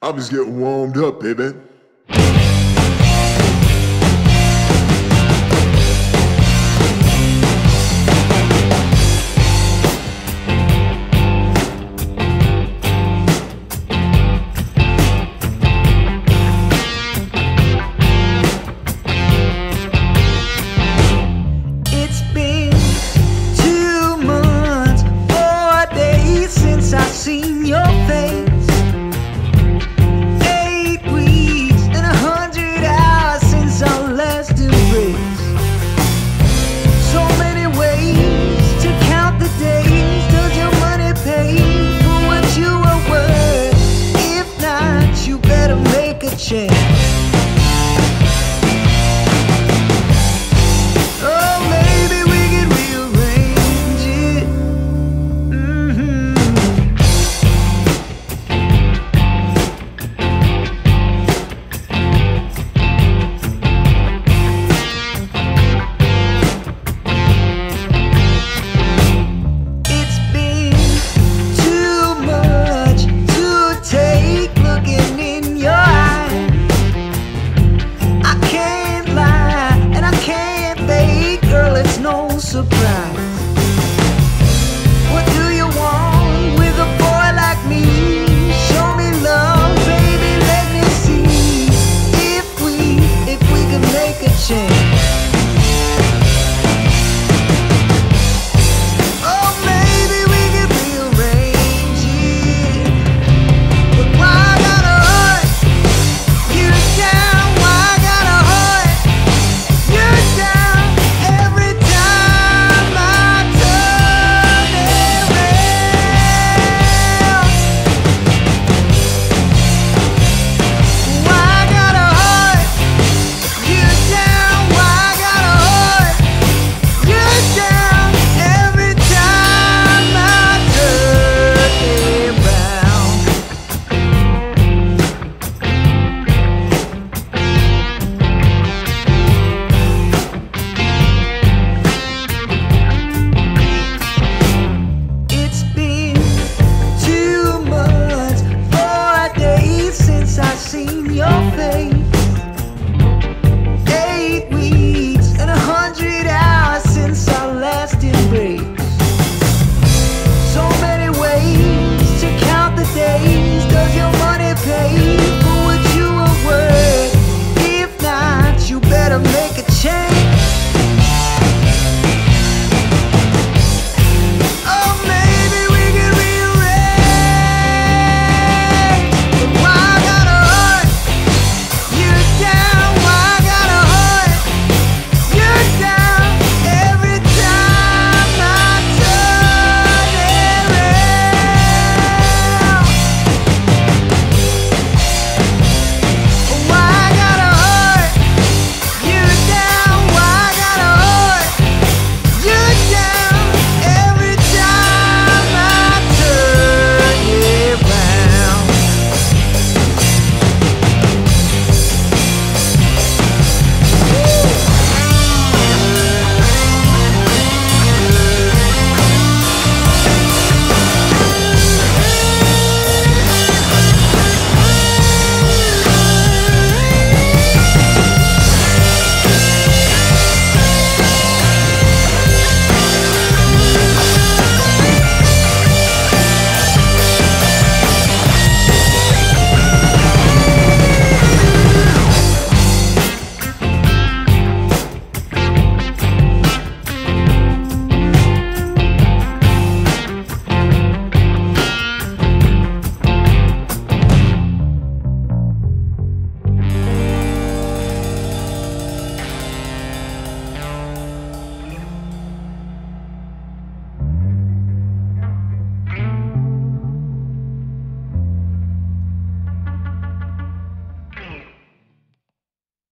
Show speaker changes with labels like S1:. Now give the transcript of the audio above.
S1: I'm just getting warmed up, baby.
S2: Change. watching.